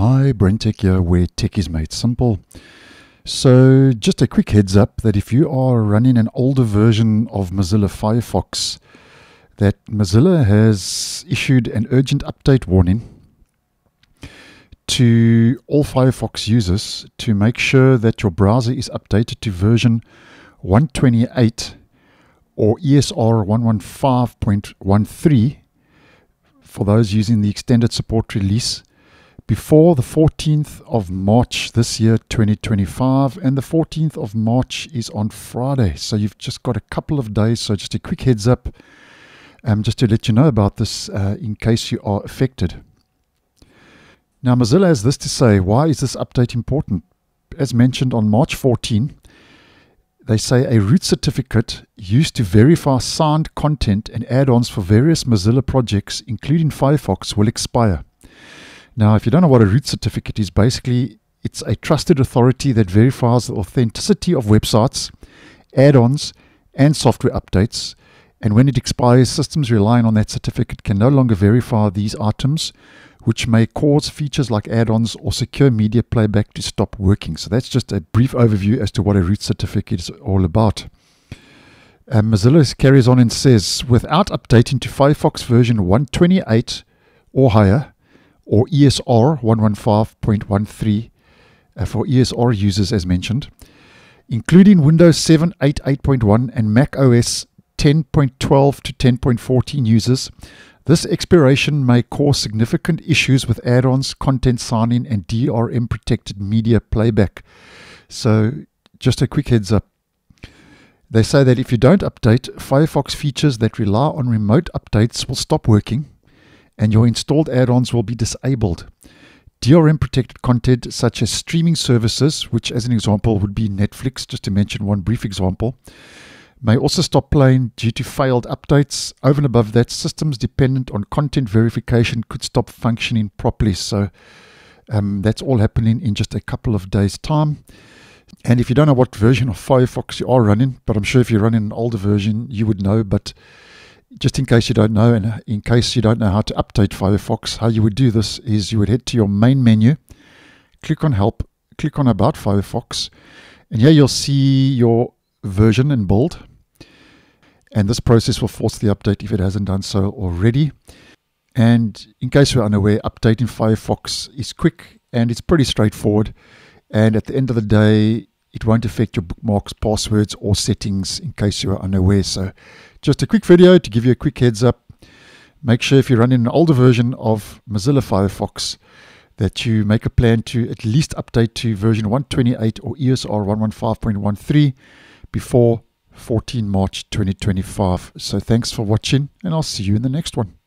Hi, BrenTech here, where tech is made simple. So, just a quick heads up that if you are running an older version of Mozilla Firefox, that Mozilla has issued an urgent update warning to all Firefox users to make sure that your browser is updated to version 128 or ESR 115.13 for those using the extended support release before the 14th of March this year, 2025. And the 14th of March is on Friday. So you've just got a couple of days. So just a quick heads up, um, just to let you know about this uh, in case you are affected. Now, Mozilla has this to say why is this update important? As mentioned on March 14, they say a root certificate used to verify signed content and add ons for various Mozilla projects, including Firefox, will expire. Now, if you don't know what a root certificate is, basically it's a trusted authority that verifies the authenticity of websites, add ons, and software updates. And when it expires, systems relying on that certificate can no longer verify these items, which may cause features like add ons or secure media playback to stop working. So that's just a brief overview as to what a root certificate is all about. Um, Mozilla carries on and says without updating to Firefox version 128 or higher, or ESR 115.13 uh, for ESR users as mentioned, including Windows 7 8.8.1 and Mac OS 10.12 to 10.14 users. This expiration may cause significant issues with add-ons, content signing, and DRM protected media playback. So just a quick heads up. They say that if you don't update, Firefox features that rely on remote updates will stop working and your installed add-ons will be disabled. DRM protected content such as streaming services, which as an example would be Netflix, just to mention one brief example, may also stop playing due to failed updates. Over and above that, systems dependent on content verification could stop functioning properly. So um, that's all happening in just a couple of days' time. And if you don't know what version of Firefox you are running, but I'm sure if you're running an older version, you would know. But just in case you don't know, and uh, in case you don't know how to update Firefox, how you would do this is you would head to your main menu, click on Help, click on About Firefox, and here you'll see your version and build. And this process will force the update if it hasn't done so already. And in case you're unaware, updating Firefox is quick and it's pretty straightforward. And at the end of the day, it won't affect your bookmarks, passwords, or settings in case you are unaware. So just a quick video to give you a quick heads up. Make sure if you're running an older version of Mozilla Firefox that you make a plan to at least update to version 128 or ESR 115.13 before 14 March 2025. So thanks for watching and I'll see you in the next one.